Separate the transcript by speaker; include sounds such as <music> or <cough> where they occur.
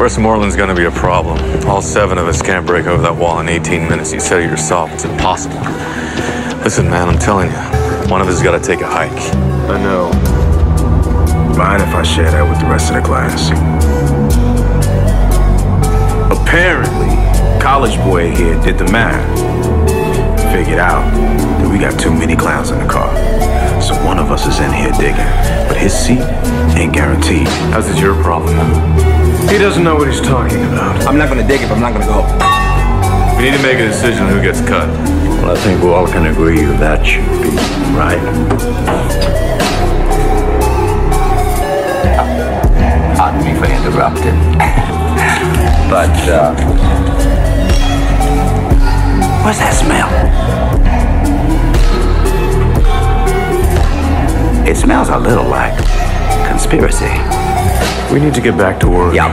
Speaker 1: Westmoreland's gonna be a problem. All seven of us can't break over that wall in 18 minutes. You said it yourself. It's impossible. Listen, man, I'm telling you, one of us has got to take a hike.
Speaker 2: I know. Mind if I share that with the rest of the class? Apparently, college boy here did the math. Figured out that we got too many clowns in the car. So of us is in here digging, but his seat ain't guaranteed.
Speaker 1: How's this your problem?
Speaker 2: He doesn't know what he's talking about.
Speaker 3: I'm not gonna dig it, but I'm not gonna go.
Speaker 1: We need to make a decision on who gets cut.
Speaker 4: Well, I think we all can agree that should be right.
Speaker 3: Pardon me for interrupting. <laughs> but, uh. What's that smell? It smells a little like conspiracy.
Speaker 2: We need to get back to work.
Speaker 3: Yeah.